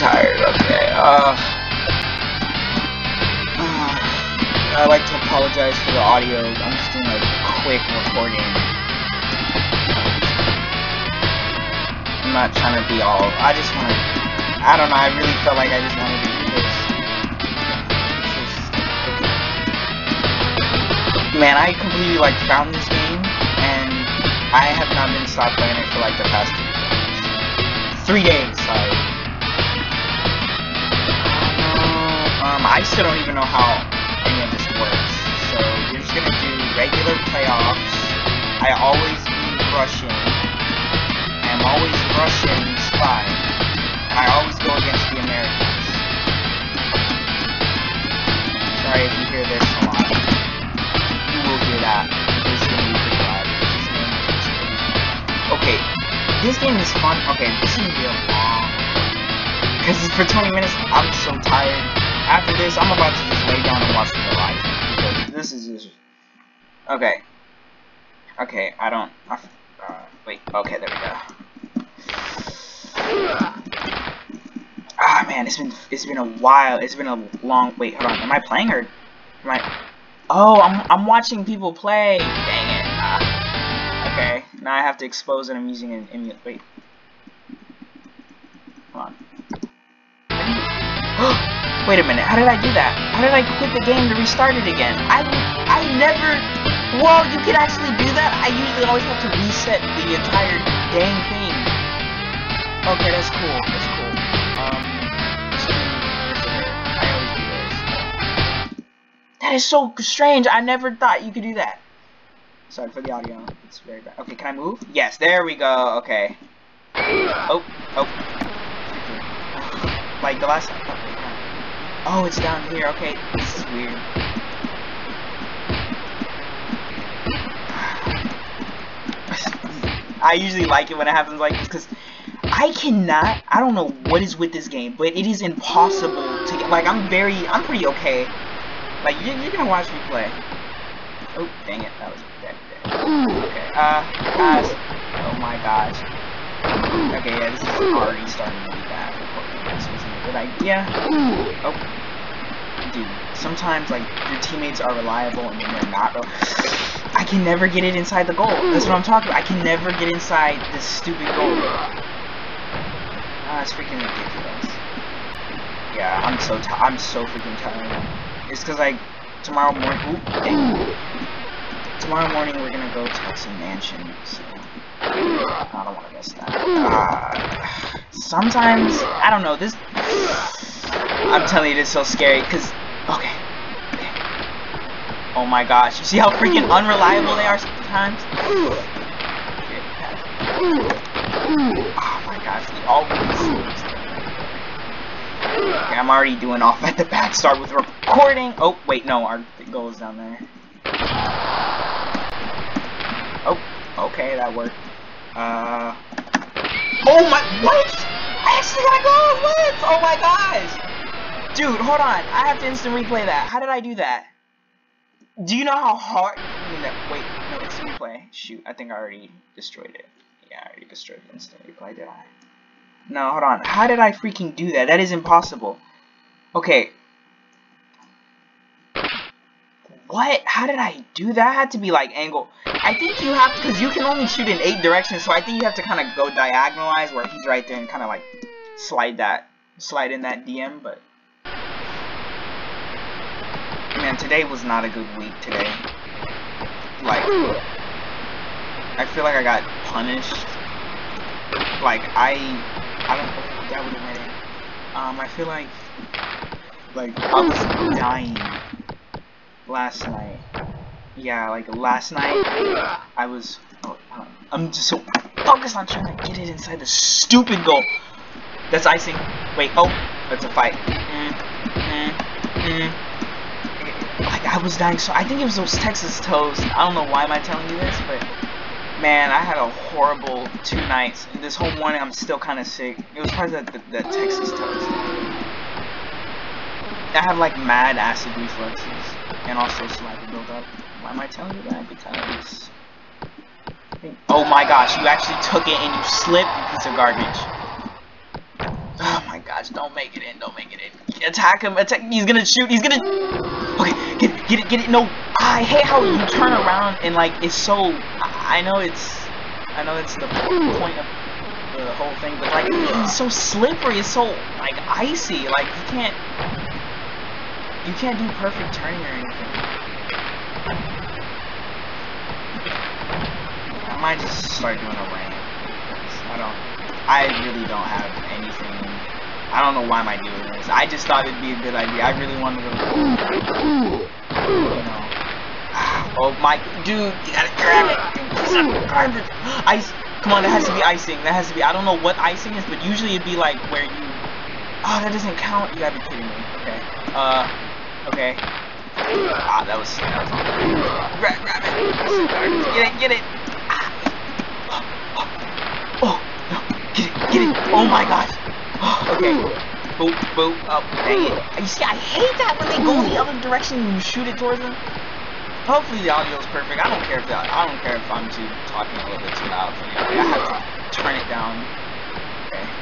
tired. Okay. Uh, uh, I'd like to apologize for the audio. I'm just doing a quick recording. I'm not trying to be all. I just want to. I don't know. I really felt like I just wanted to do this. Man, I completely like found this game, and I have not been stopped playing it for like the past. Three days. Sorry. Um, I still don't even know how any of this works. So we're just gonna do regular playoffs. I always be rushing. I'm always rushing spy. And I always go against the Americans. Sorry if you hear this a lot. You will hear that. It's gonna be pretty loud. This game is crazy. Okay, this game is fun. Okay, this is gonna be a long because for 20 minutes, I'm so tired. After this, I'm about to just lay down and watch the live. This is just... Okay. Okay, I don't... I, uh, wait, okay, there we go. Ah, man, it's been it's been a while. It's been a long... Wait, hold on. Am I playing or... Am I... Oh, I'm, I'm watching people play. Dang it. Ah. Okay, now I have to expose that I'm using an emulator. Wait. Hold on. Wait a minute, how did I do that? How did I quit the game to restart it again? I, I never... Whoa, you can actually do that? I usually always have to reset the entire dang thing. Okay, that's cool, that's cool. Um, do... I always do this. That is so strange, I never thought you could do that. Sorry for the audio, it's very bad. Okay, can I move? Yes, there we go, okay. Oh, oh. Like the last time. Oh, it's down here. Okay, this is weird. I usually like it when it happens like this because I cannot. I don't know what is with this game, but it is impossible to get. Like I'm very. I'm pretty okay. Like you, you're gonna watch me play. Oh, dang it! That was dead. dead. Okay. Uh, guys. Oh my gosh. Okay, yeah, this is already starting good idea. Oh. Dude, sometimes, like, your teammates are reliable and then they're not. I can never get it inside the goal. That's what I'm talking about. I can never get inside this stupid goal. Ah, it's freaking ridiculous. Yeah, I'm so tired. I'm so freaking tired. It's because, like, tomorrow morning... Ooh. Tomorrow morning we're gonna go to Texas Mansion, so... I don't want to miss that. Sometimes, I don't know, this... I'm telling you, this is so scary, because... Okay. Okay. Oh my gosh, you see how freaking unreliable they are sometimes? Oh my gosh, the always... Okay, I'm already doing off at the bad start with recording. Oh, wait, no, our goal is down there. Oh, okay, that worked. Uh. Oh my. What? I actually got goal. What? Oh my gosh. Dude, hold on. I have to instant replay that. How did I do that? Do you know how hard? No, wait, no, it's replay. Shoot, I think I already destroyed it. Yeah, I already destroyed the instant replay, did I? No, hold on. How did I freaking do that? That is impossible. Okay. What? How did I do that? Had to be like angle. I think you have to, because you can only shoot in eight directions, so I think you have to kind of go diagonalize where he's right there and kind of like slide that, slide in that DM, but man, today was not a good week today. Like, I feel like I got punished. Like, I, I don't know, that would have been Um, I feel like, like, I was dying last night. Yeah, like last night, I was. Oh, I'm just so focused on trying to get it inside the stupid goal. That's icing. Wait, oh, that's a fight. Mm, mm, mm. Like I was dying so. I think it was those Texas toast. I don't know why am I telling you this, but man, I had a horrible two nights. This whole morning, I'm still kind of sick. It was probably the, the Texas toast. I have like mad acid refluxes and also saliva buildup. Why am I telling you that? Because... Oh my gosh, you actually took it and you slipped, you piece of garbage. Oh my gosh, don't make it in, don't make it in. Attack him, attack, he's gonna shoot, he's gonna... Okay, get it, get it, get it, no. I hate how you turn around and like, it's so, I know it's, I know it's the point of the whole thing, but like, it's so slippery, it's so, like, icy, like, you can't, you can't do perfect turning or anything. I might just start doing a rant, I don't, I really don't have anything, I don't know why am I doing this, I just thought it'd be a good idea, I really wanted to, you know, oh my, dude, you gotta grab it, garbage, ice, come on, that has to be icing, that has to be, I don't know what icing is, but usually it'd be like where you, oh, that doesn't count, you gotta be kidding me, okay, uh, okay, ah, that was, that was on, grab, grab it, get it, get it, Oh, no. Get it, get it. Oh my gosh. okay. Boop, boop. Oh, dang it. You see, I hate that when they go the other direction and you shoot it towards them. Hopefully the audio is perfect. I don't care if that. I don't care if I'm too talking a little bit too loud for the audio. I have to turn it down. Okay.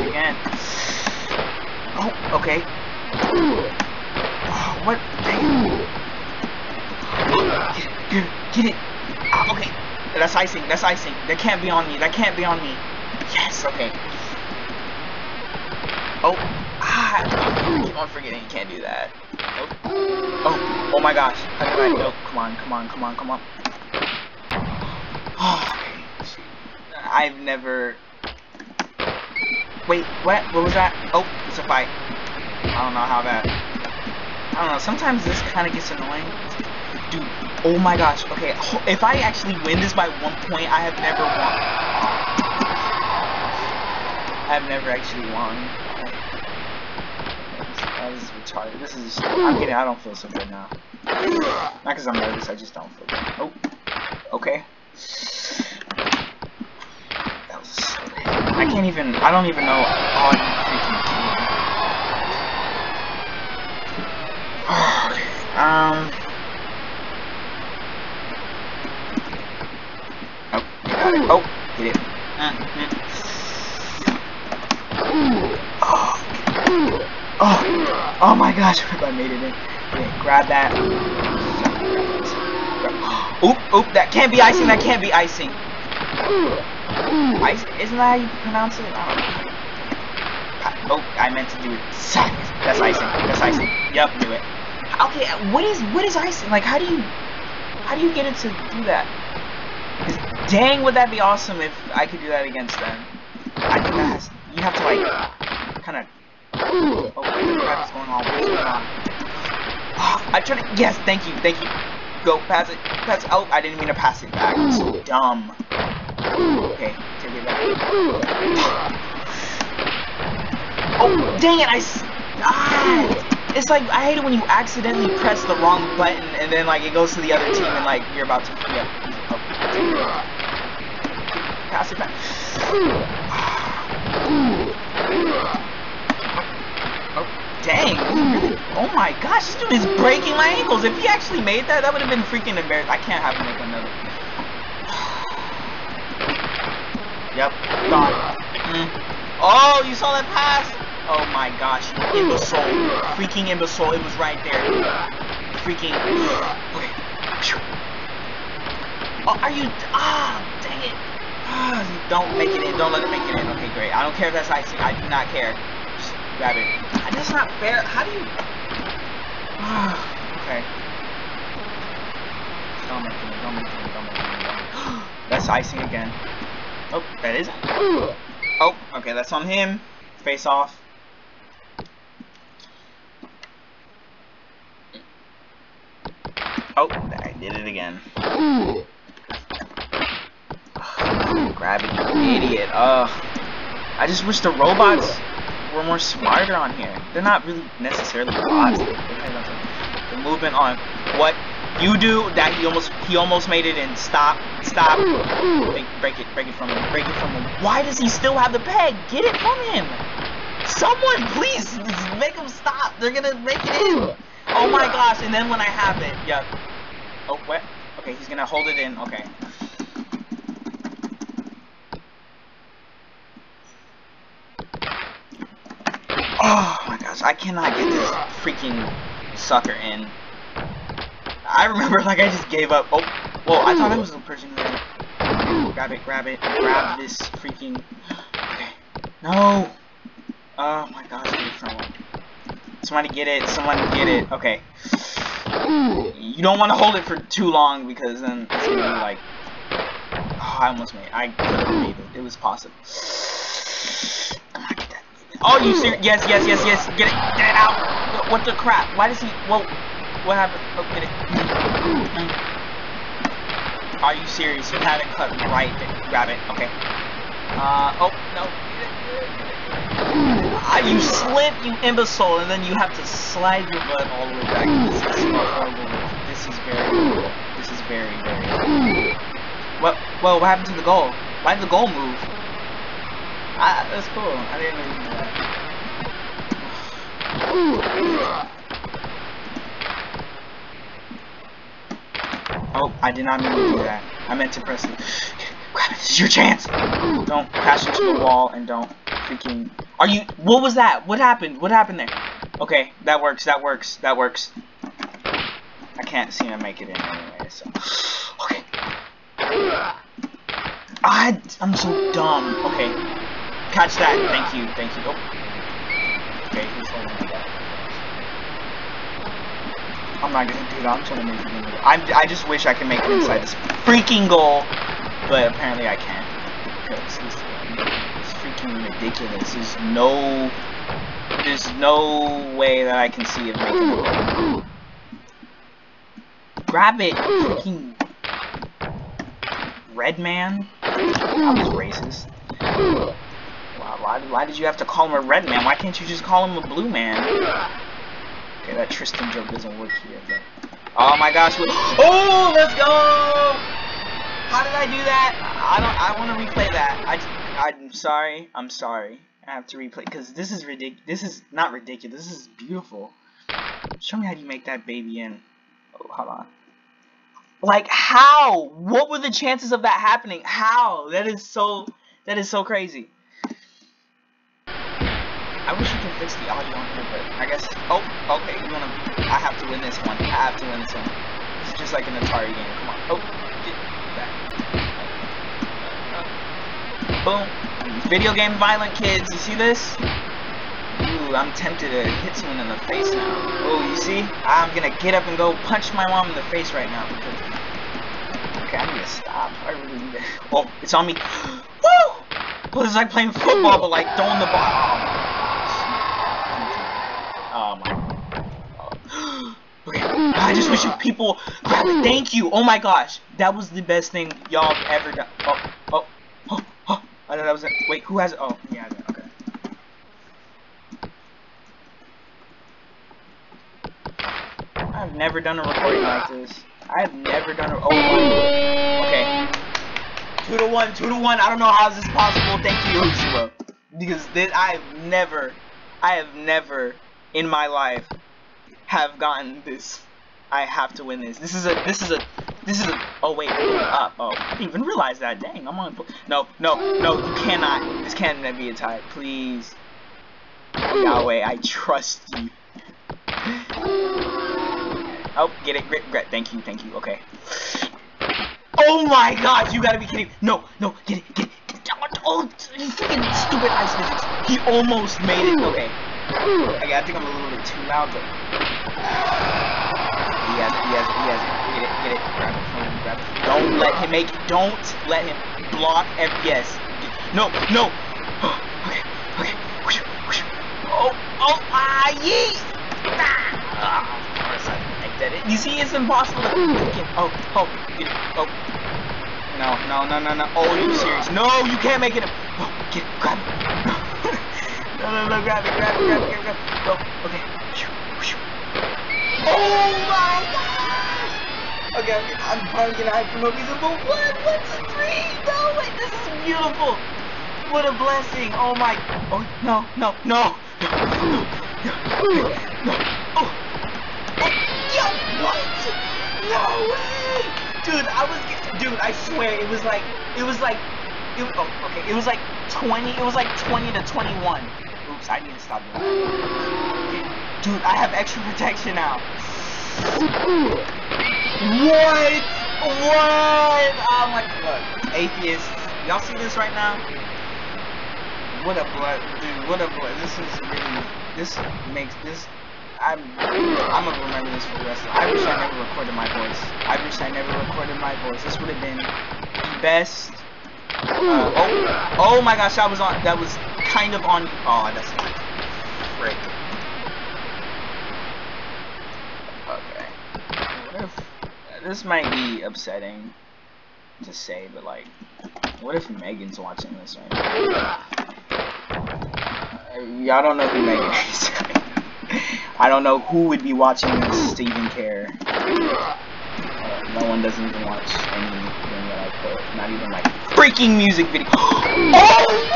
Again. Oh, okay. What? It. Get it. Ah, okay. That's icing. That's icing. That can't be on me. That can't be on me. Yes. Okay. Oh. Ah. I keep on forgetting. You can't do that. Nope. Oh. Oh my gosh. How did I? Nope. Come on. Come on. Come on. Come on. Oh, okay. I've never. Wait. What? What was that? Oh. It's a fight. I don't know how that. Don't know. Sometimes this kind of gets annoying. Dude, oh my gosh, okay, if I actually win this by one point, I have never won. I have never actually won. This is retarded. This is, I'm getting, I don't feel so good now. Not because I'm nervous, I just don't feel good. Oh, okay. That was so good. I can't even, I don't even know all Um... Oh, hit it. Mm -hmm. oh. oh, oh my gosh, I made it in. Okay, grab that. Oop, oop, that can't be icing, that can't be icing. Ice, isn't that how you pronounce it? I. Oh, I meant to do it. That's icing. That's icing. Yep, do it. Okay, what is what is icing? Like, how do you how do you get it to do that? Dang, would that be awesome if I could do that against them. I think that has, you have to like, kind of, oh, what the crap is going on? What is going on? Oh, I tried to, yes, thank you, thank you. Go, pass it, pass oh, I didn't mean to pass it back, I'm so dumb. Okay, take it back. Oh, dang it, I, ah, it's like, I hate it when you accidentally press the wrong button and then like it goes to the other team and like you're about to, yeah. Oh, pass it back. Oh, dang. Oh my gosh, this dude is breaking my ankles. If he actually made that, that would have been freaking embarrassing. I can't have him make another. Yep, gone. Mm. Oh, you saw that pass? Oh my gosh, you imbecile. Freaking imbecile. It was right there. Freaking. Okay. Oh, are you? Ah, dang it. Ah, don't make it in. Don't let it make it in. Okay, great. I don't care if that's icing. I do not care. Just grab it. That's not fair. How do you... Okay. Don't make it in. Don't make it in. Don't make it in. That's icing again. Oh, that is... Oh, okay, that's on him. Face off. Oh, I did it again. Grab it, you idiot. Ugh. I just wish the robots were more smarter on here. They're not really necessarily bots. The movement on what you do that he almost he almost made it in. Stop. Stop. Break, break it. Break it from him. Break it from him. Why does he still have the peg? Get it from him. Someone, please, make him stop. They're gonna make it in. Oh my gosh, and then when I have it, yep. Oh, what? Okay, he's gonna hold it in. Okay. Oh my gosh, I cannot get this freaking sucker in. I remember like I just gave up. Oh, whoa, I thought I was the person had Grab it, grab it, grab this freaking... Okay. No! Oh my gosh, it Somebody get it, someone get it. Okay. You don't want to hold it for too long because then it's to be like... Oh, I almost made it. I could have made it. It was possible. Come on, get that. Oh, you serious? Yes, yes, yes, yes. Get it. Get it out. What the crap? Why does he... Whoa. What happened? Oh, get it. Are you serious? You had it cut right there. Grab it. Okay. Uh, oh, no. Uh, you slip, you imbecile, and then you have to slide your butt all the way back. This is horrible. This is very, this is very, very... What, well, what happened to the goal? Why did the goal move? Ah, that's cool. I didn't know you that. Oh, I did not mean to do that. I meant to press it. Grab it. This is your chance. Don't crash into the wall and don't freaking... Are you... What was that? What happened? What happened there? Okay, that works. That works. That works. I can't seem to make it in anyway, so... Okay. I, I'm so dumb. Okay. Catch that. Thank you. Thank you. Oh. Okay, he's holding that. I'm not gonna do that. I'm trying to make it. in. I'm, I just wish I could make it inside this freaking goal, but apparently I can't because this ridiculous. There's no, there's no way that I can see it making a goal. Grab it, freaking red man. That was racist. Why, why, why did you have to call him a red man? Why can't you just call him a blue man? Okay, that Tristan joke doesn't work here, but... Oh my gosh, oh, let's go! How did I do that? I don't, I want to replay that. I, I'm sorry, I'm sorry. I have to replay, because this is ridiculous. This is not ridiculous, this is beautiful. Show me how you make that baby in. Oh, hold on. Like, how? What were the chances of that happening? How? That is so, that is so crazy. I wish you could fix the audio on here, but I guess. Oh, okay. You wanna? I have to win this one. I have to win this one. Is just like an Atari game. Come on. Oh, get back. Boom. Video game violent kids. You see this? Ooh, I'm tempted to hit someone in the face now. Oh, you see? I'm gonna get up and go punch my mom in the face right now because. Okay, I need to stop. I really need to. Oh, it's on me. Woo! Well, like playing football, but like throwing the ball. Oh Oh my. Oh. okay. I just wish you people. Thank you. Oh my gosh. That was the best thing y'all ever done. Oh, oh. I thought that was it. Wait, who has oh, it? Oh, yeah, okay. I've never done a recording like this. I've never done a. Oh, my. Okay. Two to one, two to one. I don't know how this is possible. Thank you, Yeshua. Because this, I've never, I have never in my life have gotten this. I have to win this. This is a, this is a, this is a, oh wait, up. Oh, I didn't even realize that. Dang, I'm on, no, no, no, you cannot. This can't be a tie. Please. Yahweh, I trust you. Oh, get it, grit, grit. Thank you, thank you. Okay. Oh my god, you gotta be kidding. No, no, get it, get it. Oh, you freaking stupid ice physics. He almost made it. Okay. Okay, I think I'm a little bit too loud, but... He has it, he has it, he has it. Get it, get it. Grab it it. Don't let him make. Don't let him block every... Yes. No, no. okay, okay. Oh, oh, ah, yee! Ah, of course I didn't make that. You see, it's impossible. Oh, oh, get it. Oh. No, no, no, no, no. Oh, are you serious? No, you can't make it. Oh, get it. Grab it. No. No, no, grab it, grab it, grab it, grab it, grab it. Go, okay. Oh my gosh! Okay, I'm probably gonna hide for no reason, but what? What's a three? No, wait, this is beautiful. What a blessing. Oh my. Oh, no, no, no. No, no, no, no. Oh. oh. Yo, what? No way! Dude, I was, dude, I swear, it was like, it was like, it, oh, okay, it was like 20, it was like 20 to 21 Oops, I need to stop doing that. Dude, I have extra protection now. What? What? Oh my god. Atheists. Y'all see this right now? What a blood, dude. What a blood. This is really. This makes this. I'm. I'm gonna remember this for the rest of. I wish I never recorded my voice. I wish I never recorded my voice. This would have been the best. Uh, oh, oh my gosh, that was on. That was kind of on. Oh, that's not. Frick. Okay. What if this might be upsetting to say, but like, what if Megan's watching this right now? Uh, Y'all don't know who Megan is. I don't know who would be watching this to even care. Uh, no one doesn't even watch anything that I put. Not even like freaking music video. oh!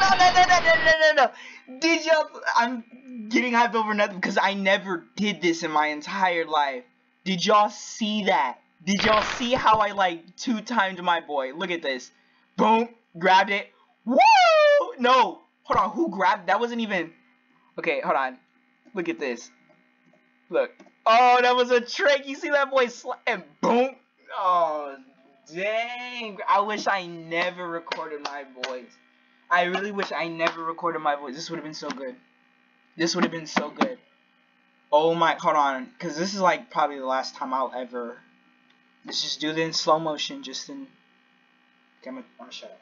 No, no, no, no, no, no, no, no. Did y'all? I'm getting hyped over nothing because I never did this in my entire life. Did y'all see that? Did y'all see how I like two timed my boy? Look at this. Boom, grabbed it. Woo! No, hold on. Who grabbed? That wasn't even. Okay, hold on. Look at this. Look. Oh, that was a trick. You see that boy and boom. Oh, dang. I wish I never recorded my voice. I really wish I never recorded my voice. This would have been so good. This would have been so good. Oh my, hold on. Because this is like probably the last time I'll ever. Let's just do it in slow motion, just in. Okay, I'm gonna, I'm gonna shut up.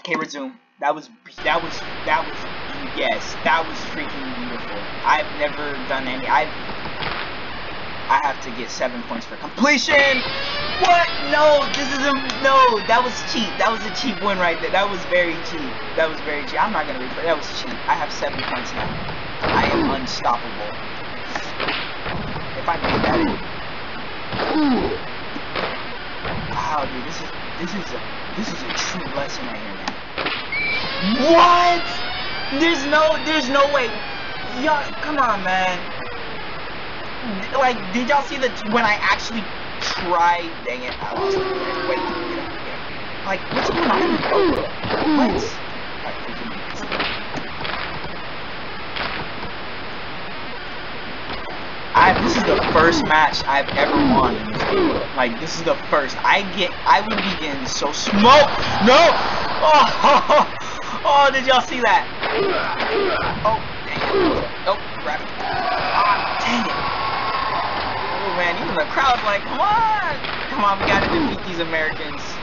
Okay, resume. That was that was that was yes, that was freaking beautiful. I've never done any. I I have to get seven points for completion. What? No, this is a no. That was cheap. That was a cheap win right there. That was very cheap. That was very cheap. I'm not gonna replay. That was cheap. I have seven points now. I am unstoppable. If I made that. Wow, dude, this is this is a this is a true lesson right here, man. What? There's no, there's no way. Y'all, come on, man. Like, did y'all see the when I actually tried? Dang it, I lost it. Wait, get up, get up. Like, what's going on? Oh, what? I freaking I, this is the first match I've ever won in this game. Like, this is the first. I get, I would be getting so smoked. No! Oh, oh, oh did y'all see that? Oh, it. Oh, grab it. Ah, dang it. Oh, man, even the crowd's like, come on. Come on, we gotta defeat these Americans.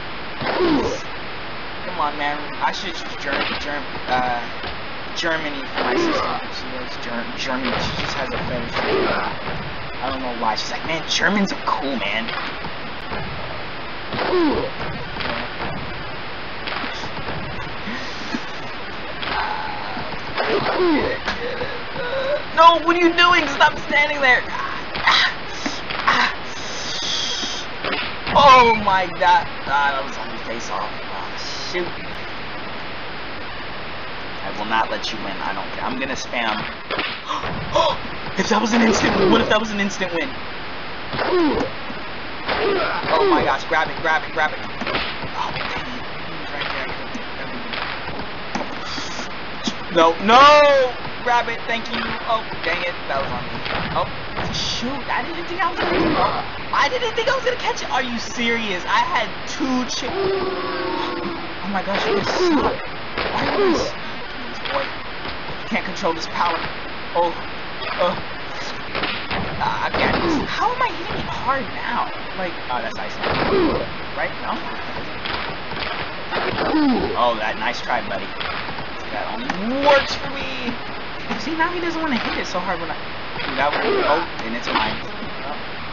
Come on, man. I should choose Germ, Germ, uh, Germany for my sister. She loves Ger Germany. She just has a fetish for it. I don't know why. She's like, man, Germans are cool, man. No, what are you doing? Stop standing there. Oh my god. Ah, that was on your face off. Oh, shoot. I will not let you win. I don't care. I'm gonna spam. if that was an instant win, what if that was an instant win? Oh my gosh, grab it, grab it, grab it. Oh. No, no! Grab it, thank you. Oh, dang it. That was on me. Oh, shoot. I didn't think I was gonna oh, I didn't think I was gonna catch it. Are you serious? I had two chick. Oh my gosh, you guys suck. Why are you guys boy. Can't control this power. Oh, oh. Uh, okay, I need to, how am I hitting it hard now? Like, oh, that's ice. Right? No? Oh, that nice try, buddy. That only works for me. See, now he doesn't want to hit it so hard when I... That would... Oh, and it's mine.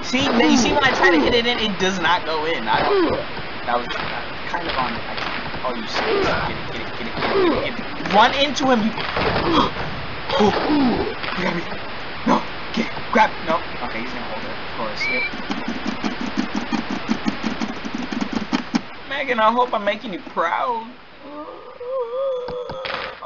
See, you see when I try to hit it in, it does not go in. I don't... Know. That was uh, kind of on... I can't... Oh, you see Get it, get it, get it, get it, get it. Run into him. Oh, got me. No, get it. Grab it. No. Okay, he's gonna hold it. Of course, yep. Megan, I hope I'm making you proud.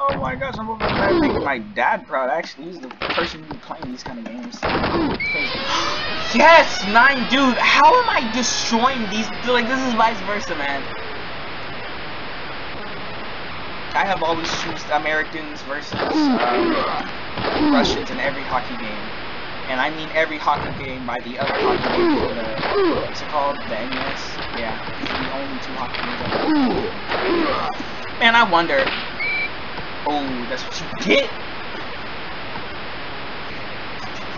Oh my gosh, I'm over there making my dad proud. Actually, he's the person who's playing these kind of games. yes, nine, dude. How am I destroying these? Like this is vice versa, man. I have always chosen Americans versus um, Russians in every hockey game. And I mean every hockey game by the other hockey game for the, what's it called? The NES? Yeah, these are the only two hockey games I've Man, I wonder. Oh, that's what you get?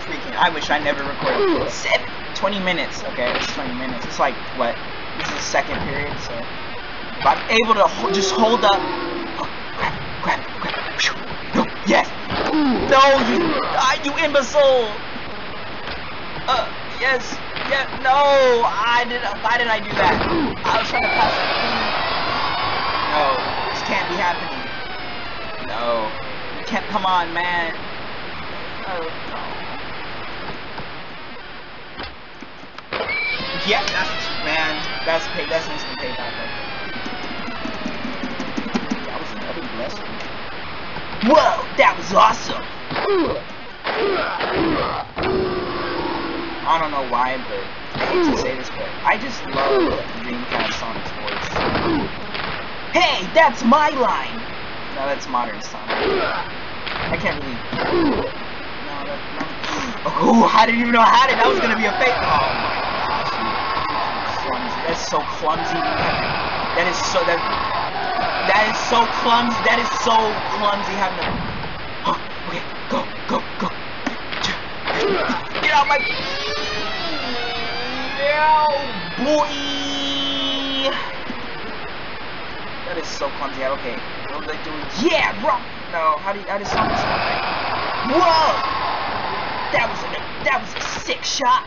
Freaking, I wish I never recorded. Seven, 20 minutes. Okay, it's 20 minutes. It's like, what? This is the second period, so. If I'm able to ho just hold up. Oh, grab, grab, grab. No, yes. No, you, ah, you imbecile. Uh, yes, yeah, no. I did. Why did I do that? I was trying to pass it. No, this can't be happening. No, you can't. Come on, man. Oh no. Yeah, that's man. That's pay. That's instant payback right there. That was another blessing. Whoa, that was awesome. I don't know why, but I hate to say this, but I just love Dreamcast Sonic's voice. Hey, that's my line! No, that's modern Sonic. I can't really... No, that... No. Oh, I didn't even know had it! That was gonna be a fake... Oh my gosh, you clumsy. That's so clumsy. That is so... That, that is so clumsy. That is so clumsy having to... Oh, okay, go, go, go. Get out my... Yeah, boy! That is so clumsy. Okay, was I doing? Yeah, wrong! No, how do you, how does Sonic sound like? Whoa! That was a, that was a sick shot!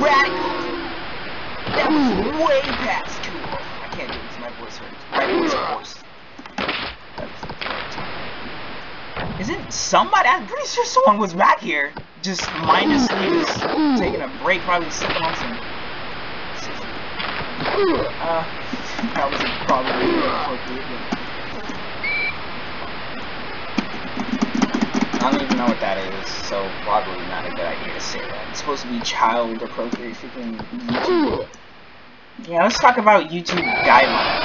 Radical! That was way past cool. I can't do this, my voice hurts. My voice hurts. Isn't somebody? I'm pretty sure someone was back here, just mindlessly taking a break, probably sipping on some. Uh, that was probably inappropriate. I don't even know what that is, so probably not a good idea to say that. It's supposed to be child appropriate freaking YouTube. Yeah, let's talk about YouTube guidelines.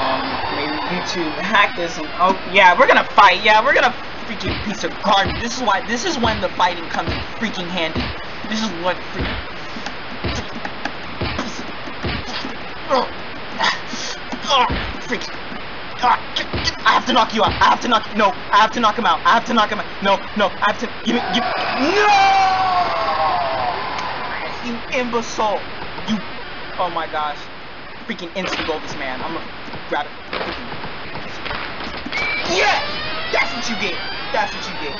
Um, maybe YouTube hack this and oh yeah, we're gonna fight. Yeah, we're gonna freaking piece of garbage. This is why. This is when the fighting comes in freaking handy. This is what freaking. Oh, freaking. Oh, I have to knock you out. I have to knock. No, I have to knock him out. I have to knock him out. No, no, I have to. You, you, no! You imbecile. You. Oh my gosh. Freaking instant goal this man. I'm gonna grab it. Yeah! That's what you get. That's what you get.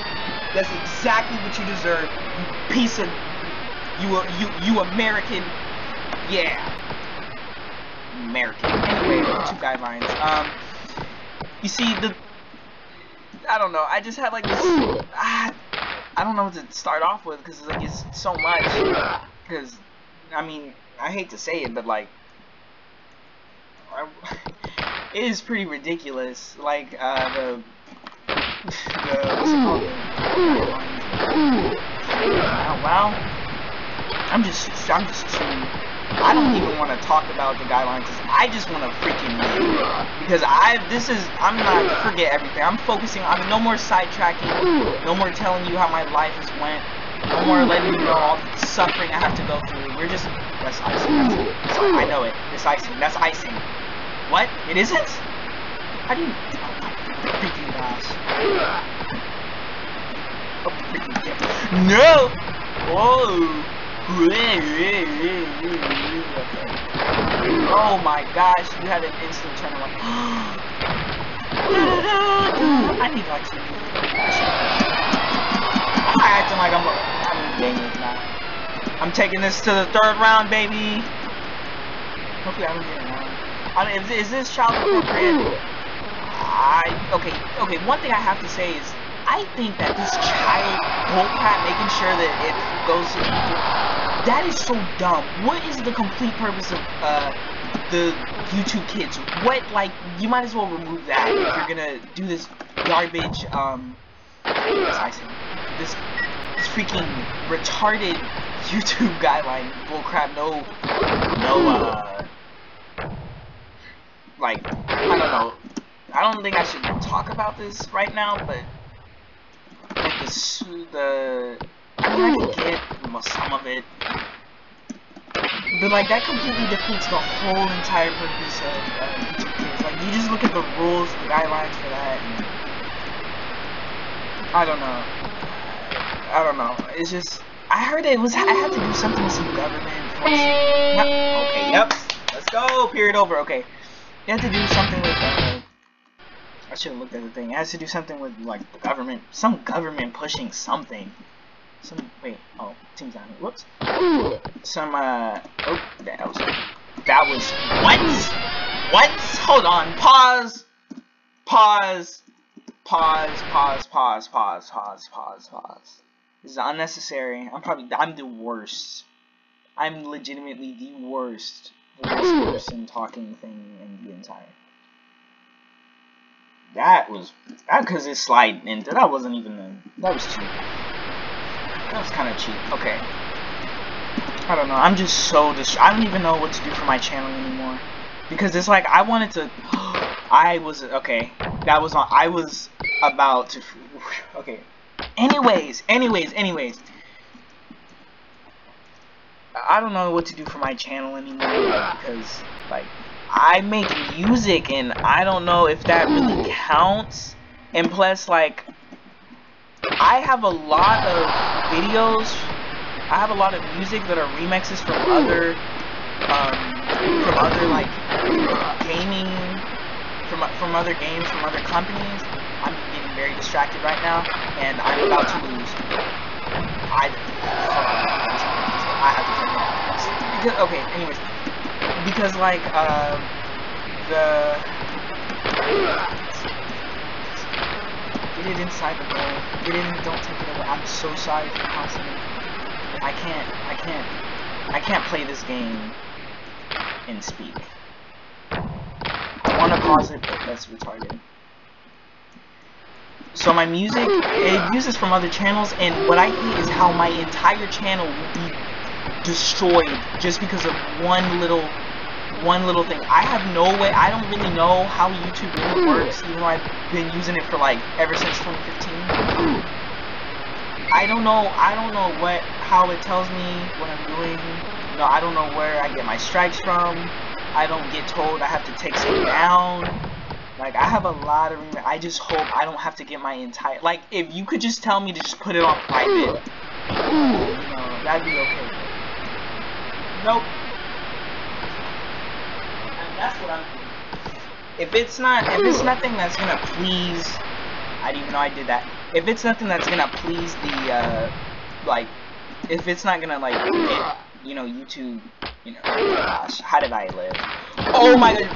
That's exactly what you deserve. You piece of. You you you American. Yeah. American. Anyway, two guidelines. Um, you see the. I don't know. I just had like this. Ah, I don't know what to start off with because like it's so much. Because I mean, I hate to say it, but like, I, it is pretty ridiculous. Like uh, the the what's it called? Wow. I'm just I'm just too. I don't even want to talk about the guidelines because I just want to freaking win. Because I, this is, I'm not, forget everything. I'm focusing on, no more sidetracking, no more telling you how my life has went, no more letting you know all the suffering I have to go through. We're just, that's icing, that's, I know it, it's icing, that's icing. What? It isn't? How do you, oh my freaking gosh. Oh, freaking yeah. No! Whoa! Oh my gosh, you had an instant turnaround. I need like some. I'm not acting like I'm, I'm now. I'm taking this to the third round, baby. Hopefully I don't get it now. Is, is this child appropriate? I, okay, okay, one thing I have to say is, I think that this child bullcrap making sure that it goes to that is so dumb. What is the complete purpose of uh, the YouTube Kids? What, like, you might as well remove that if you're gonna do this garbage, um, this, this freaking retarded YouTube guideline bullcrap, no, no, uh, like, I don't know, I don't think I should talk about this right now, but, like, the, I get some of it, but like that completely defeats the whole entire purpose of uh. Like you just look at the rules, the guidelines for that, I don't know. I don't know. It's just I heard it was I had to do something with some government. Yep. Okay. Yep. Let's go. Period over. Okay. You had to do something with. Uh, should have looked at the thing. It has to do something with, like, the government. Some government pushing something. Some, wait, oh, team's down here. Whoops. Some, uh, oh, that was, that was, what? What? Hold on, pause. Pause. Pause, pause, pause, pause, pause, pause, pause. This is unnecessary. I'm probably, I'm the worst. I'm legitimately the worst voice person talking thing in the entire that was that because it's sliding into that wasn't even a, that was cheap. That was kind of cheap. Okay. I don't know. I'm just so dis- I don't even know what to do for my channel anymore. Because it's like, I wanted to... I was... Okay. That was on... I was about to... Okay. Anyways. Anyways. Anyways. I don't know what to do for my channel anymore. Because, like... I make music and I don't know if that really counts. And plus, like... I have a lot of videos. I have a lot of music that are remixes from other, um, from other like gaming, from from other games, from other companies. I'm getting very distracted right now, and I'm about to lose. I, I have to turn it off. Because okay, anyways, because like uh, the Get it inside the goal. Get it don't take it away. I'm so sorry for constantly. I can't, I can't, I can't play this game and speak. I want to pause it, but that's retarded. So my music, it uses from other channels, and what I hate is how my entire channel will be destroyed just because of one little one little thing. I have no way, I don't really know how YouTube really works, even though I've been using it for like, ever since 2015. I don't know, I don't know what, how it tells me what I'm doing. No, I don't know where I get my strikes from. I don't get told I have to take some down. Like, I have a lot of, I just hope I don't have to get my entire, like, if you could just tell me to just put it on private, you know, that'd be okay. Nope that's what I'm If it's not, if it's nothing that's gonna please, I didn't even know I did that. If it's nothing that's gonna please the, uh, like, if it's not gonna, like, get, you know, YouTube, you know, gosh, how did I live? Oh my god,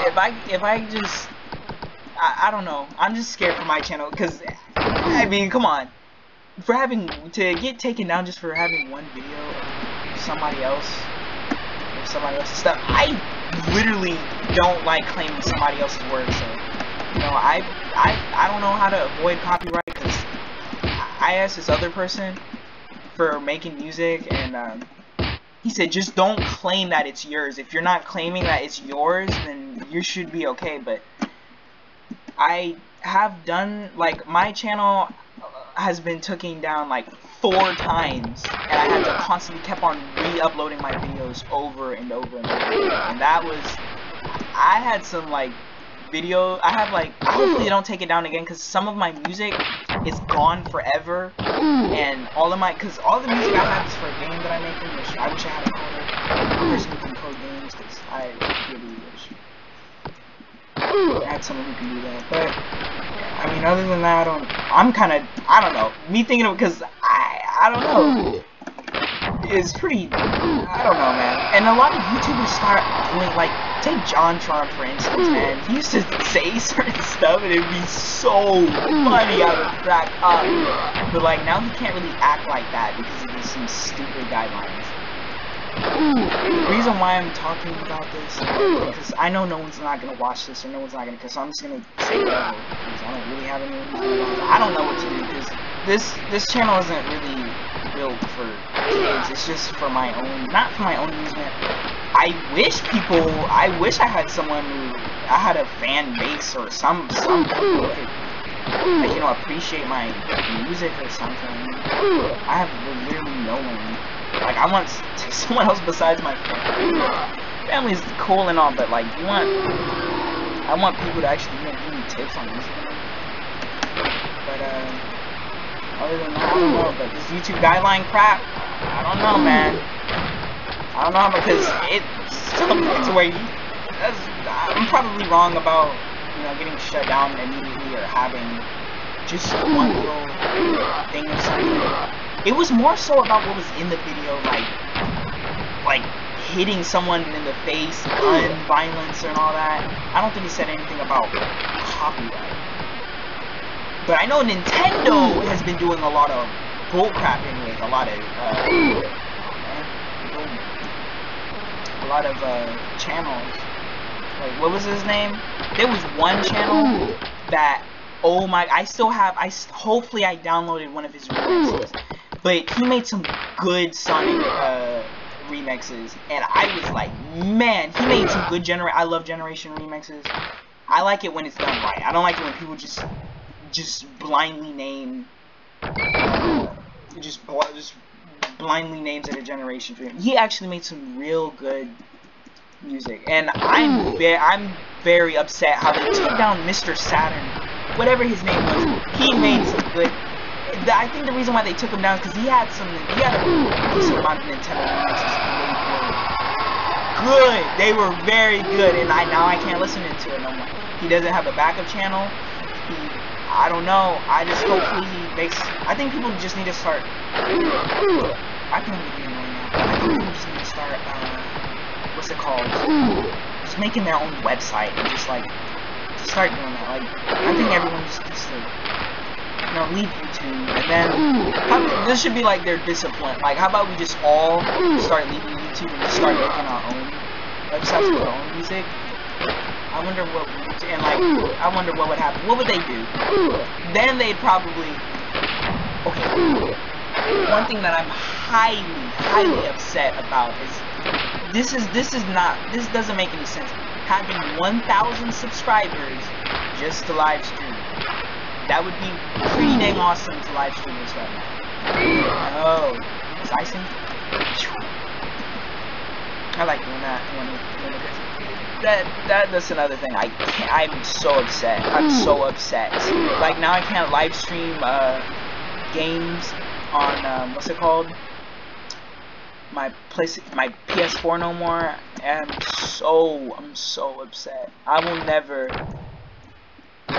if I, if I just, I, I don't know, I'm just scared for my channel, because, I mean, come on, for having, to get taken down just for having one video of somebody else, somebody else's stuff. I literally don't like claiming somebody else's work, so you know, I I I don't know how to avoid copyright because I asked this other person for making music, and um, he said just don't claim that it's yours. If you're not claiming that it's yours, then you should be okay. But I have done like my channel has been taken down like four times, and I had to constantly kept on re-uploading my videos over and over and over. And that was, I had some like video, I have like, hopefully they don't take it down again, because some of my music is gone forever, and all of my, because all the music I have is for a game that I'm making, which I wish I had a person who can code games, because I really wish I had someone who can do that, but I mean, other than that, I don't. I'm kind of. I don't know. Me thinking of because I. I don't know. It's pretty. I don't know, man. And a lot of YouTubers start doing like. Take JonTron for instance, hmm. man. He used to say certain stuff and it'd be so funny. I would crack up. But like now he can't really act like that because of some stupid guidelines. The reason why I'm talking about this because I know no one's not gonna watch this or no one's not gonna because so I'm just gonna say whatever because I don't really have any I don't know what to do because this this channel isn't really built for kids it's just for my own not for my own amusement. I wish people I wish I had someone who I had a fan base or some some people could like, you know appreciate my music or something. I have literally no one like, I want someone else besides my family. Family's cool and all, but like, you want, I want people to actually, give me tips on everything. But, uh, other than that, I don't know. But this YouTube guideline crap, I don't know, man. I don't know because it's something to where you, I'm probably wrong about, you know, getting shut down immediately or having just one little thing or something it was more so about what was in the video, like, like hitting someone in the face, gun violence, and all that. I don't think he said anything about copyright. But I know Nintendo has been doing a lot of bullcrapping with a lot of, uh, a lot of uh, channels. Like, what was his name? There was one channel that, oh my, I still have, I hopefully I downloaded one of his remixes but he made some good Sonic uh, remixes, and I was like, man, he made some good gener. I love Generation remixes. I like it when it's done right. I don't like it when people just just blindly name just bl just blindly names at a generation film. He actually made some real good music, and I'm I'm very upset how they took down Mr. Saturn, whatever his name was. He made some good the, I think the reason why they took him down is because he had some, he had a decent amount of Nintendo remixes, and they were good. They were very good, and I now I can't listen to it no more. He doesn't have a backup channel. He, I don't know. I just hopefully he makes. I think people just need to start. I can be annoying now, but I think people just need to start. Uh, what's it called? Just making their own website and just like, just start doing that. Like, I think everyone just needs to no, leave YouTube, and then how, this should be like their discipline. Like, how about we just all start leaving YouTube and start making our own websites with our own music? I wonder what, and like, I wonder what would happen. What would they do? Then they'd probably, okay, one thing that I'm highly, highly upset about is, this is, this is not, this doesn't make any sense. Having 1,000 subscribers just to live stream. That would be pretty dang awesome to live stream this right now. Oh, it's icing. I like doing that when when it is. That that that's another thing. I can't. I'm so upset. I'm so upset. Like now I can't live stream uh games on um, what's it called? My place, my PS4 no more. And I'm so I'm so upset. I will never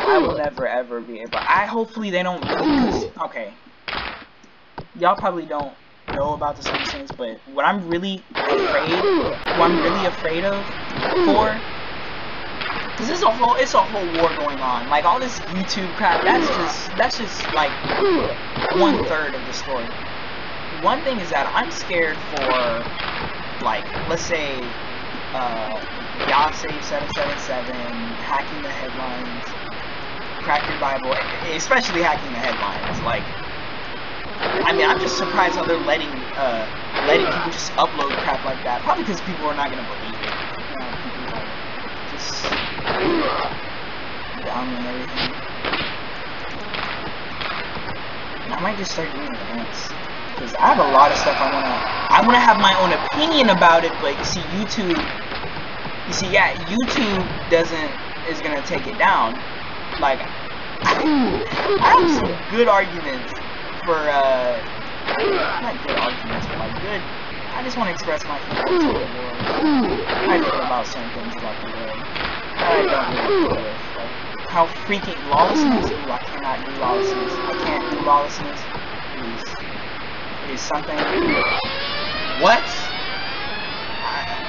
I will never ever be able. I hopefully they don't okay, y'all probably don't know about the Simpsons, but what I'm really afraid, what I'm really afraid of, for, because there's a whole, it's a whole war going on. Like all this YouTube crap, that's just, that's just like one third of the story. One thing is that I'm scared for, like, let's say, uh, Yahsave777 hacking the headlines crack your Bible, especially hacking the headlines. Like, I mean, I'm just surprised how they're letting uh, letting people just upload crap like that. Probably because people are not gonna believe it. You know, people are just down and everything. I might just start doing events because I have a lot of stuff I wanna I wanna have my own opinion about it. But you see, YouTube, you see, yeah, YouTube doesn't is gonna take it down like, I have some good arguments for, uh, not good arguments, but like good, I just want to express my feelings to the world. I feel about certain things about the world I don't really deal with. Like, how freaking lawlessness, is. ooh, I cannot do lawlessness. I can't do lawlessness. Is, it is something, what? I,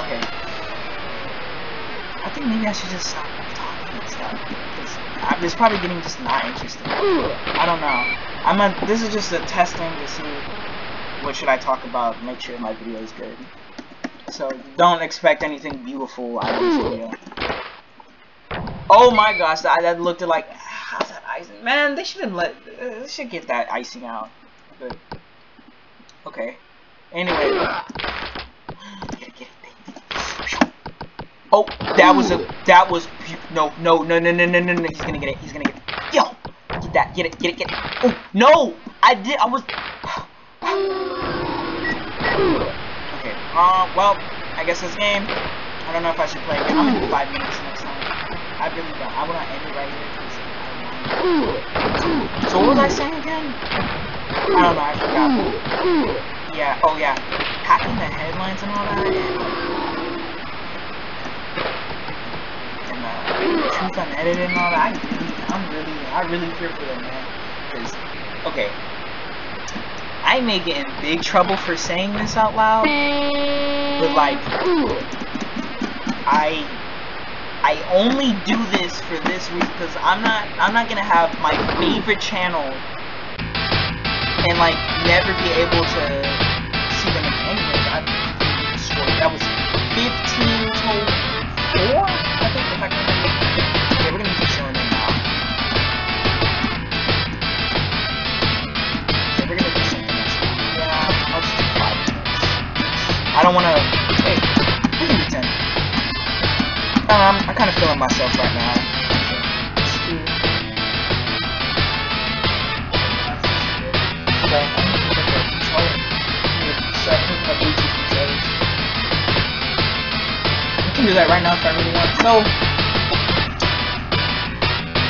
okay. I think maybe I should just stop stuff. It's probably getting just not interesting. I don't know. I'm a, this is just a testing to see what should I talk about? Make sure my video is good. So don't expect anything beautiful out of this video. Oh my gosh, that, that looked like how's that icing? Man, they shouldn't let uh, they should get that icing out. But okay. Anyway. Oh, that was a that was no no no no no no no no he's gonna get it he's gonna get it. Yo get that get it get it get it. Oh no I did I was okay uh well I guess this game I don't know if I should play again. I'm gonna do five minutes next time. I really don't I wanna end it right here because I don't so what was I saying again? I don't know I forgot. Yeah oh yeah. Hacking the headlines and all that and like truth unedited and all that, I really, I'm really, I really fear for them, man. Because, okay, I may get in big trouble for saying this out loud, but like, I, I only do this for this reason because I'm not, I'm not gonna have my favorite channel and like never be able to see them again. Anyways, I destroyed. That was 15 to 4, I don't wanna. Wait, we can do know, I'm, kind of feeling myself right now. Let's. I can do that right now if I really want. So.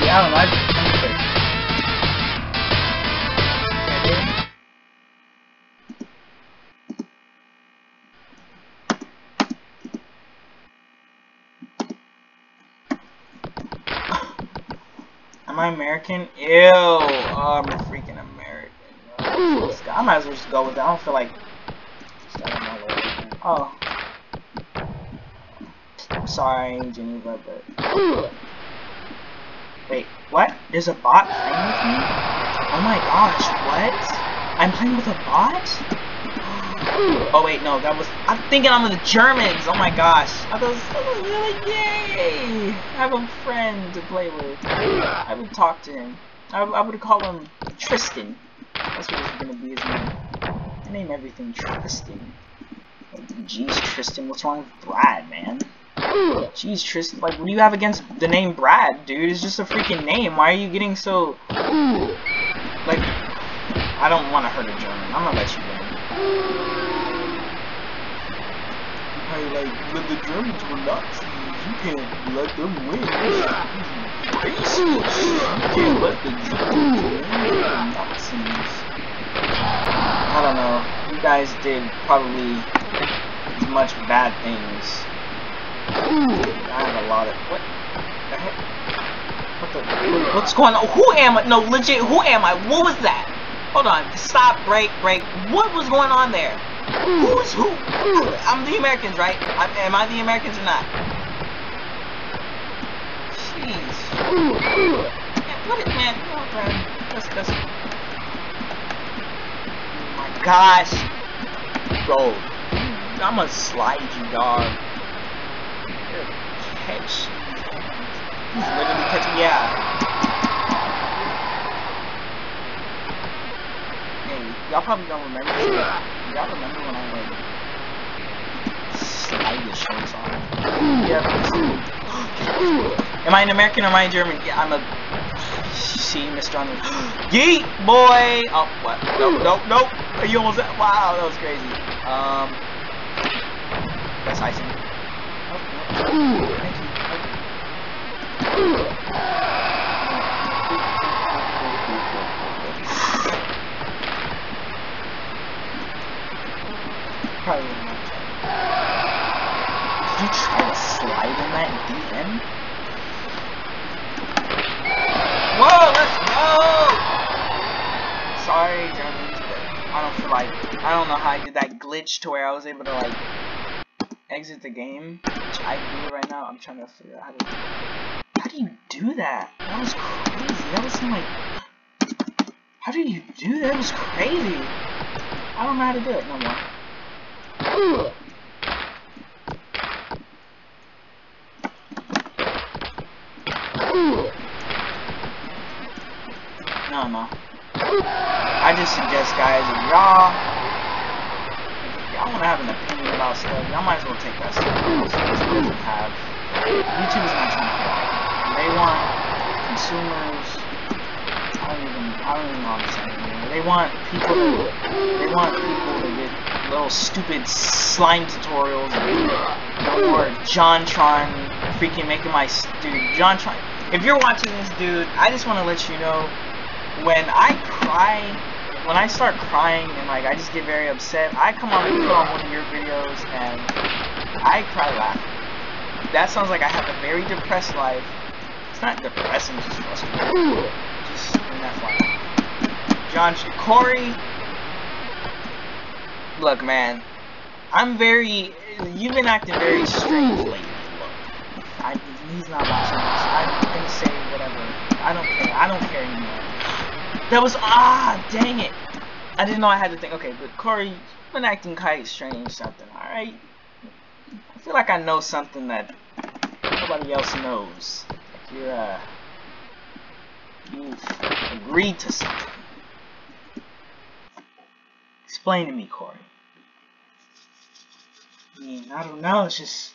Yeah, I don't know. I, I American? Ew. Oh, I'm a freaking American. I might as well just go with it. I don't feel like. Oh. I'm sorry, Geneva, but... Wait, what? There's a bot playing with me? Oh my gosh, what? I'm playing with a bot? Oh wait, no, that was... I'm thinking I'm with the Germans! Oh my gosh. I was, I was really yay! I have a friend to play with. I would talk to him. I, I would call him Tristan. That's what he's gonna be his name. I name everything Tristan. Jeez, Tristan, what's wrong with Brad, man? Jeez, Tristan, like, what do you have against the name Brad, dude? It's just a freaking name. Why are you getting so... Like, I don't want to hurt a German. I'm gonna let you win. I like, but the Germans were Nazis. You can't let them win. You can't let the Germans win. Nazis. I don't know. You guys did probably as much bad things I have a lot of what the heck? What the what's going on? Who am I? No, legit. Who am I? What was that? Hold on. Stop. Break. Break. What was going on there? Who's who? I'm the Americans, right? I'm, am I the Americans or not? Jeez. Put it, man. No, man. That's, that's... Oh my gosh. Bro. I'm gonna slide you, dog catch. He's literally catching. Yeah. Hey, y'all probably don't remember. Y'all remember when I like slide the shorts on? Yeah. am I an American or am I a German? Yeah, I'm a. See, Mr. Arnold. Yeet, boy. Oh, what? Nope, nope, nope. You almost. Wow, that was crazy. Um. That's icing. Thank you. Probably not. Did you try to slide in that DM? Whoa, let's go! Sorry, Germans, but I don't feel like I don't know how I did that glitch to where I was able to like exit the game, which I do right now. I'm trying to figure out how to. Do it. How do you do that? That was crazy. That was like. How did you do that? That was crazy. I don't know how to do it no more. No, no. I just suggest, guys, if y'all if to have an opinion about stuff, y'all might as well take that stuff. So doesn't have. YouTube is not trying to hear. They want consumers. I don't even. I don't even know what I'm saying. They want people. They want people little stupid slime tutorials. No more JonTron freaking making my dude JonTron. If you're watching this, dude, I just want to let you know when I cry, when I start crying and like I just get very upset, I come on and put on one of your videos and I cry laughing. That sounds like I have a very depressed life. It's not depressing, just frustrating. Just and that's why. John Corey, look, man, I'm very. You've been acting very strange lately. Look, I, he's not watching this. I'm gonna say whatever. I don't care. I don't care anymore. That was ah, dang it. I didn't know I had to think. Okay, but Corey, you've been acting quite strange. Something, all right. I feel like I know something that nobody else knows. Like you're uh, you've agreed to something. Explain to me, Corey. I mean, I don't know. It's just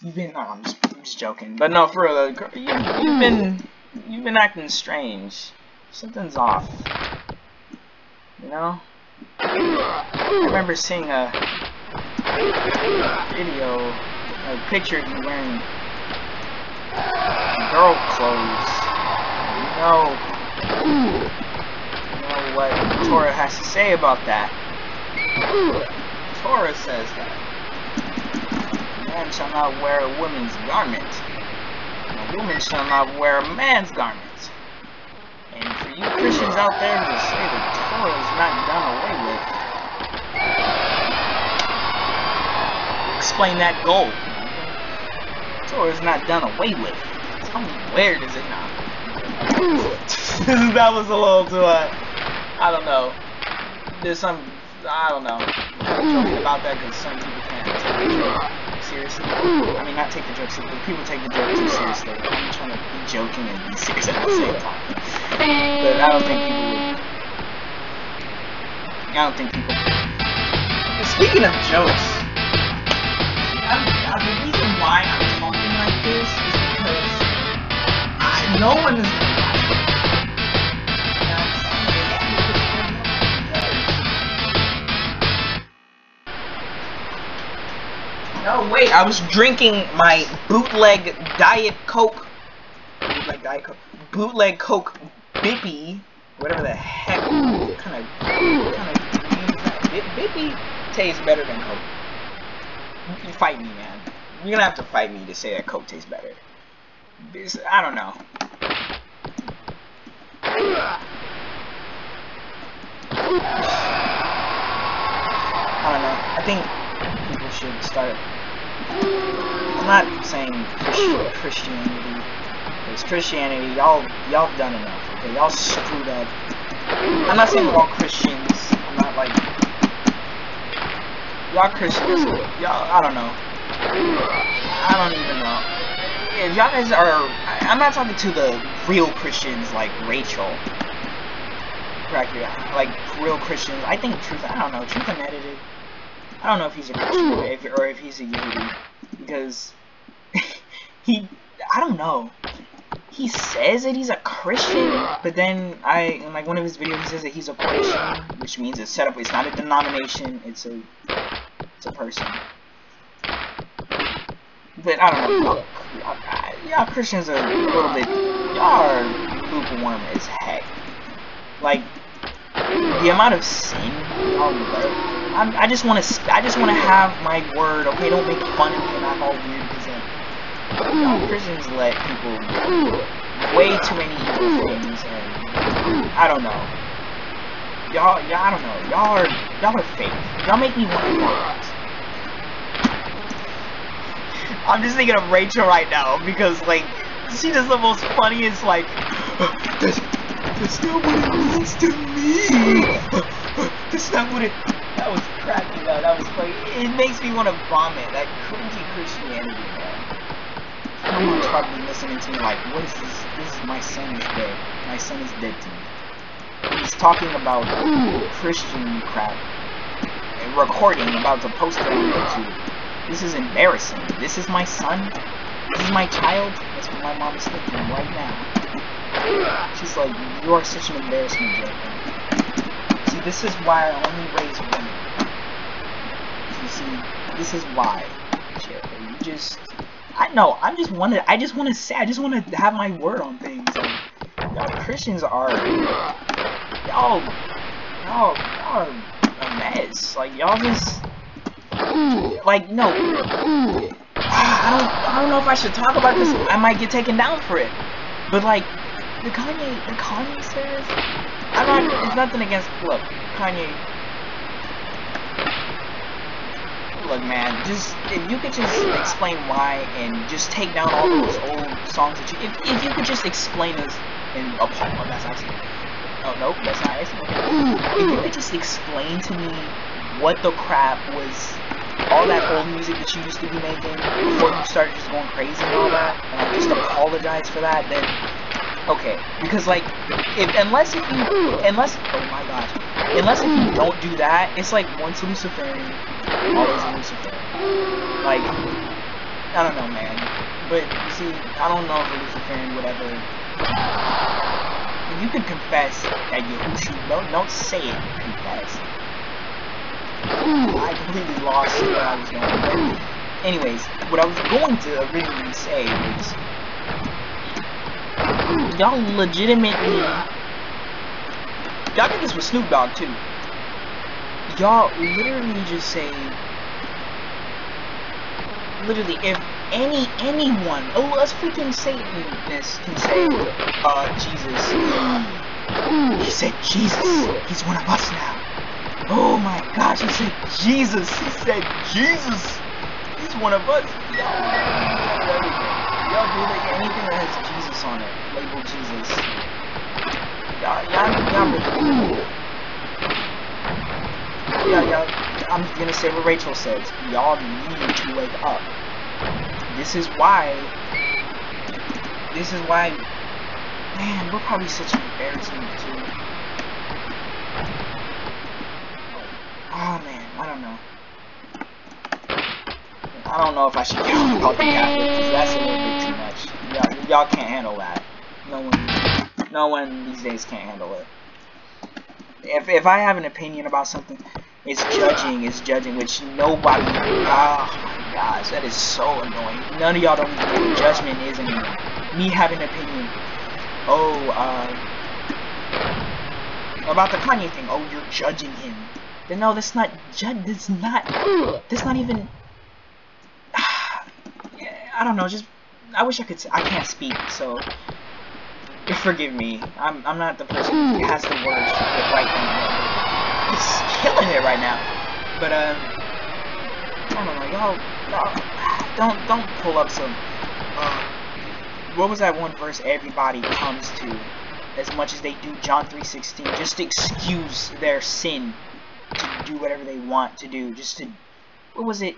you've been. No, I'm just, I'm just joking. But no, for real, you, you've been you've been acting strange. Something's off. You know? I remember seeing a video, a picture of you wearing girl clothes. You know what Torah has to say about that. Torah says that man shall not wear a woman's garment. And A woman shall not wear a man's garment. And for you Christians out there to say that Torah is not done away with, explain that goal. Torah is not done away with. Tell me where does it not? that was a little too, uh, I don't know. There's some, I don't know. I'm joking about that because some people can't take the joke seriously. I mean, not take the joke seriously, but people take the joke too seriously. I'm trying to be joking and be serious at the same time. But I don't think people. I don't think people. Speaking of jokes, I, I, the reason why I'm talking like this is because I, no one is No, wait, I was drinking my bootleg Diet Coke. Bootleg Diet Coke. Bootleg Coke Bippy. Whatever the heck. What kind of. Kind of? Bippy tastes better than Coke. You fight me, man. You're gonna have to fight me to say that Coke tastes better. This, I don't know. I don't know. I think people should start. I'm not saying Christian, Christianity, because Christianity, y'all, y'all done enough. Okay, y'all screwed up. I'm not saying all Christians. I'm not like y'all Christians. Y'all, I don't know. I don't even know. If y'all guys are, I'm not talking to the real Christians like Rachel. Like real Christians. I think Truth. I don't know. Truth Unedited. I don't know if he's a Christian or if, he's a Yehudi because he, I don't know. He says that he's a Christian, but then I, in like one of his videos, he says that he's a Christian, which means it's set up. It's not a denomination. It's a, it's a person. But I don't know. Y'all, Christians are a little bit. Y'all are lukewarm as heck. Like the amount of sin y'all I'm, i just want to. I just want to have my word. Okay, don't make fun of me and act all weird because uh, y'all Christians let people do way too many evil things, and I don't know. Y'all, y'all, I don't know. Y'all are, y'all are fake. Y'all make me want to vomit. I'm just thinking of Rachel right now because like she does the most funniest like. that's, that's not what it means to me. That's not what it. That was crappy though. That was funny. It makes me want to vomit. That cringy Christianity, man. Mom's probably listening to me like, what is this? This is my son is dead. My son is dead to me. He's talking about Christian crap. And recording about to post it on YouTube. This is embarrassing. This is my son? This is my child? That's what my mom is thinking right now. She's like, you are such an embarrassment, Jacob. See, this is why I only raise women. See, this is why. You just... I know, I just want to, I just want to say, I just want to have my word on things. Like, y'all Christians are, y'all, y'all, y'all are a mess. Like, y'all just, like, no. I don't, I don't know if I should talk about this. I might get taken down for it. But, like, the Kanye, the Kanye says, I'm not, it's nothing against, look, Kanye, look, man, just if you could just explain why and just take down all those old songs that you, if, if you could just explain this in a poem, oh, that's actually, oh nope, that's not actually, okay. If you could just explain to me what the crap was, all that old music that you used to be making before you started just going crazy and all that, and I just apologize for that, then okay, because like, if unless if you, unless, oh my gosh, unless if you don't do that, it's like once Luciferian, always Luciferian. Like, I don't know, man. But you see, I don't know if a Luciferian would ever. If you can confess that Yahushu, don't don't say it, confess. I completely lost where I was going. But anyways, what I was going to originally say was y'all legitimately. Y'all did this with Snoop Dogg too. Y'all literally just say literally if any anyone oh let's freaking Satanists can say uh Jesus. He said Jesus. He's one of us now. Oh my gosh, he said Jesus, he said Jesus. He's one of us. Y'all y'all do that anything that has Jesus on it, label Jesus. Y'all, y'all, y'all I'm gonna say what Rachel says. Y'all need to wake up. This is why, this is why, man, we're probably such an embarrassment too. Oh man, I don't know. I don't know if I should get on the Catholics, because that's a little bit too much. Y'all can't handle that. No one, no one these days can't handle it. If, if I have an opinion about something, it's judging, it's judging, which nobody, oh my gosh, that is so annoying. None of y'all don't even know what judgment is anymore. Me having an opinion, oh, uh, about the Kanye thing, oh, you're judging him. Then no, that's not, judge, that's not, that's not even, I don't know, just, I wish I could, I can't speak, so, forgive me, I'm, I'm not the person who has the words to right now, just killing it right now, but, um, I don't know, y'all, y'all, don't, don't pull up some, uh, what was that one verse everybody comes to, as much as they do John 3.16, just excuse their sin, to do whatever they want to do, just to, what was it,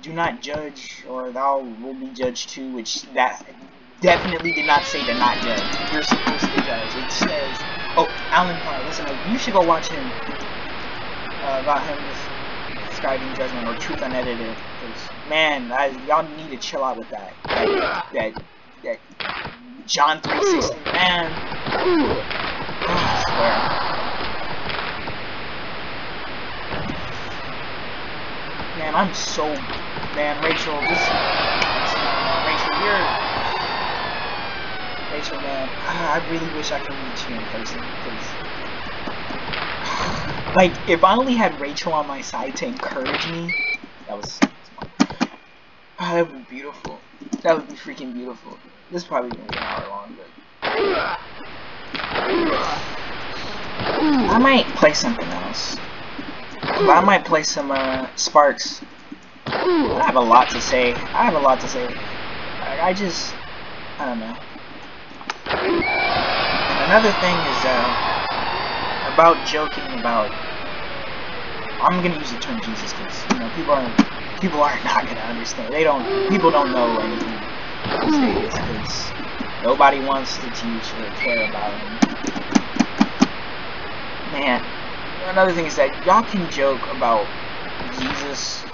do not judge, or thou will be judged too, which that definitely did not say to not judge. You're supposed to judge. It says, oh, Alan Parr, listen, you should go watch him, uh, about him describing judgment or truth unedited, because, man, y'all need to chill out with that. That, that, that John 3.16, man, oh, I swear. Man, I'm so man, Rachel, this man, Rachel, you're Rachel, man. I really wish I could meet you in person, because like if I only had Rachel on my side to encourage me, that was oh, that would be beautiful. That would be freaking beautiful. This is probably gonna be an hour long, but I might play something else. But I might play some uh, Sparks. I have a lot to say. I have a lot to say. I just, I don't know. Another thing is uh, about joking about I'm gonna use the term Jesus because you know people are people are not gonna understand. They don't. People don't know anything these days because nobody wants to teach or care about him. Man, another thing is that y'all can joke about Jesus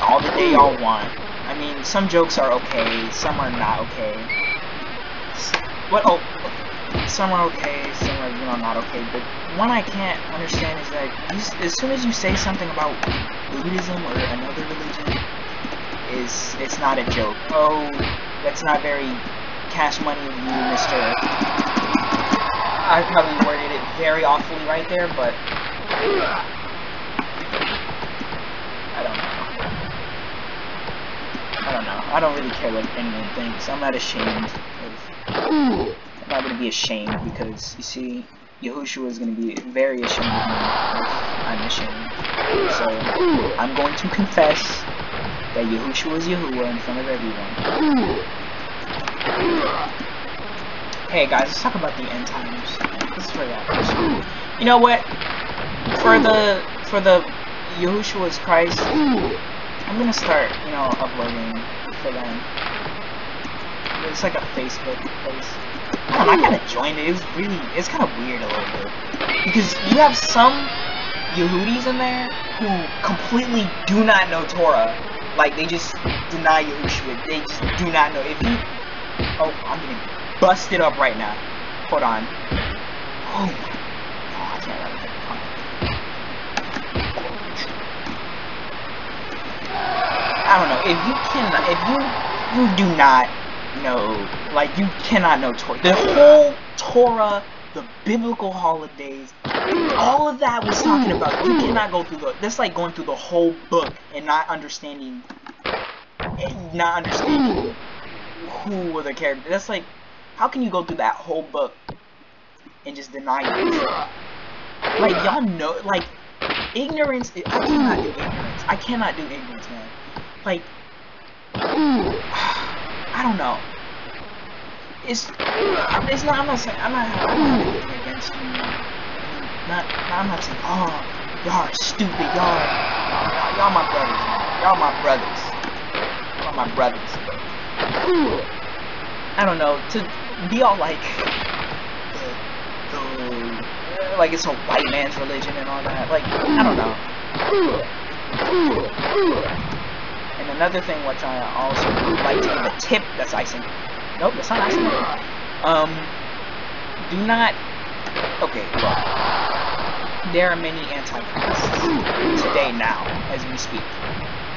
all the day y'all want. I mean, some jokes are okay, some are not okay. What? Oh, some are okay, some are you know not okay. But one I can't understand is that you, as soon as you say something about Buddhism or another religion, is it's not a joke. Oh, that's not very cash money of you, Mister. I probably worded it very awfully right there, but I don't know. I don't know. I don't really care what anyone thinks. I'm not ashamed. I'm not gonna be ashamed because you see, Yahushua is gonna be very ashamed of me if I'm ashamed. So I'm going to confess that Yahushua is Yahuwah in front of everyone. Hey guys, let's talk about the end times. Let's hurry up. You know what? For the for the Yahushua's Christ, I'm gonna start, you know, uploading for them. It's like a Facebook place. I don't know, I kinda joined it. It was really, it's kinda weird a little bit. Because you have some Yehudis in there who completely do not know Torah. Like, they just deny Yahushua. They just do not know. If you... Oh, I'm getting busted up right now. Hold on. Oh my... I can't let it I don't know, if you can, if you, you do not know, like, you cannot know Torah. The whole Torah, the biblical holidays, all of that was talking about, you cannot go through the, that's like going through the whole book and not understanding, and not understanding who were the characters. That's like, how can you go through that whole book and just deny it? Like, y'all know, like, ignorance, I cannot do ignorance. I cannot do ignorance, man like I don't know. It's it's not. I'm not saying I'm not. I'm not anything against you. Not. I'm not saying. Oh, y'all are stupid. Y'all. Y'all, y'all my brothers. Y'all my brothers. Y'all my brothers. I don't know. To be all like the, the like it's a white man's religion and all that. Like I don't know. And another thing which I also would like to give a tip that's icing. Nope, that's not icing. Um, do not. Okay, well, there are many antichrists today now, as we speak.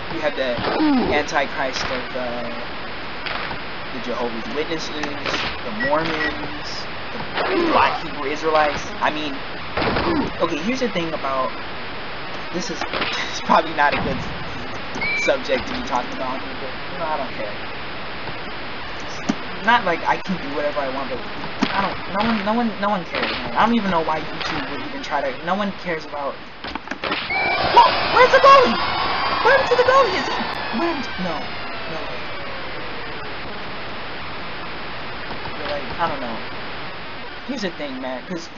You have the antichrist of uh, the Jehovah's Witnesses, the Mormons, the Black Hebrew Israelites. I mean, okay, here's the thing about this is it's probably not a good subject to be talking about but you know, I don't care. not like I can do whatever I want, but I don't. No one, no one, no one cares, man. I don't even know why YouTube would even try to. No one cares about. Whoa! Where's the goalie? Happened to the goalie? Is he? What. No, no way. But like, I don't know. Here's the thing, man, because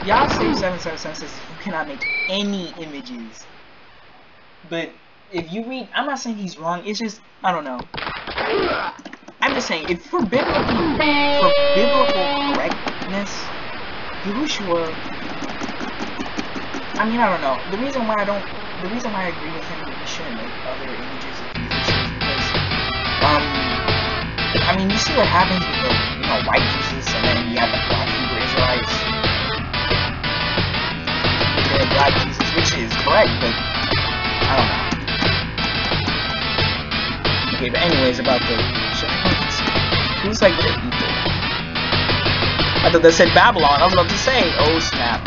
y'all say 777 says you cannot make any images, but if you read, I'm not saying he's wrong. It's just I don't know. I'm just saying if for biblical for biblical correctness, Yahushua. I mean I don't know. The reason why I don't, the reason why I agree with him that we shouldn't make other images of Yahushua is because, um, I mean you see what happens with the you know white Jesus and then you have the black Hebrew Israelites. The black Jesus, which is correct, but I don't know. Okay, but anyways, about the who's like? I thought that said Babylon. I was about to say, oh snap.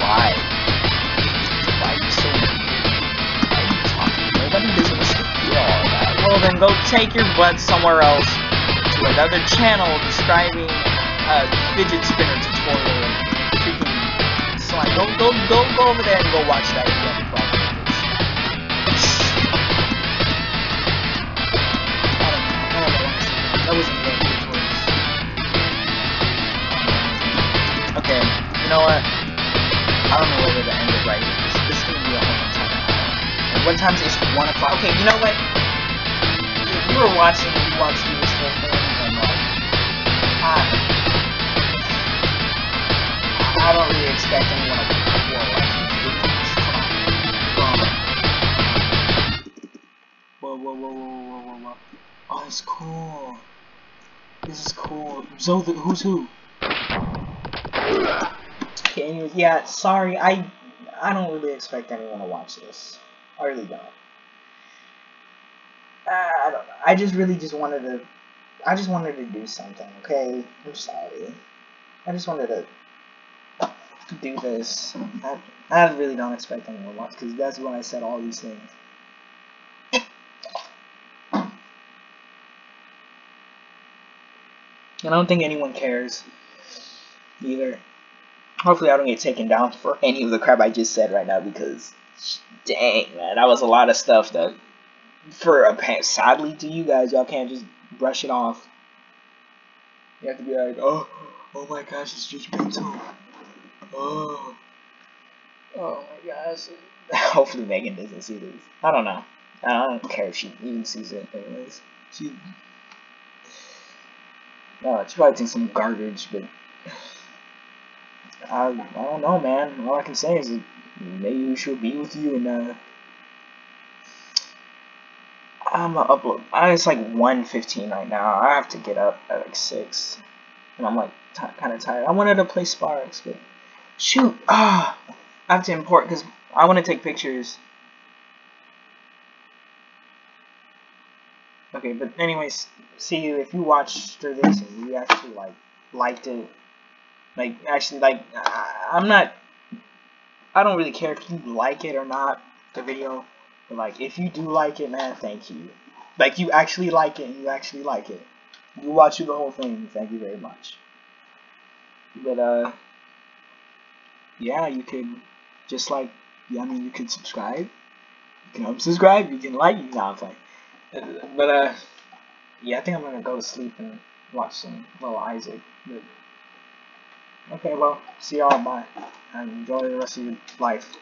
Why? Why are you so weird? Why are you talking? Nobody doesn't to hear all that. Well, then go take your butt somewhere else to another channel describing uh, fidget spinner tutorial and freaking slime. Go, go, go, go over there and go watch that if you have a problem with this. I don't know. I don't know why I that. That was a very good choice. Okay, you know what? I don't know whether to end it right. This, this is gonna be a whole time. And what time is it? 1 o'clock? Okay, you know what? If you were watching it, you watched you I don't really expect anyone to well, like these videos. Come. Whoa, whoa, whoa, whoa, whoa, whoa, whoa. Oh, it's cool. This is cool. So, the, who's who? Okay, anyways, yeah, sorry, I I don't really expect anyone to watch this. I really don't. Uh, I don't know. I just really just wanted to I just wanted to do something, okay? I'm sorry. I just wanted to do this. I, I really don't expect anyone to watch because that's when I said all these things. And I don't think anyone cares either. Hopefully I don't get taken down for any of the crap I just said right now because dang man, that was a lot of stuff that for a sadly to you guys, y'all can't just brush it off. You have to be like, oh, oh my gosh, it's judgmental. Oh, oh my gosh. Hopefully Megan doesn't see this. I don't know. I don't care if she even sees it. Anyways, she. No, she probably thinks some garbage, but I, I don't know, man. All I can say is maybe she'll be with you and uh. I'm gonna upload. It's like 1.15 right now. I have to get up at like 6. And I'm like kind of tired. I wanted to play Sparks, but shoot. Ah, I have to import because I want to take pictures. Okay, but anyways, see you if you watched through this and you actually like liked it. Like actually, like I'm not. I don't really care if you like it or not. The video. But like, if you do like it, man, thank you. Like, you actually like it, and you actually like it. You watch the whole thing, thank you very much. But, uh, yeah, you could just like, yeah, I mean, you can subscribe. You can unsubscribe, you can like, you know, I'm fine. But, uh, yeah, I think I'm gonna go to sleep and watch some little Isaac. But, okay, well, see y'all, bye. And enjoy the rest of your life.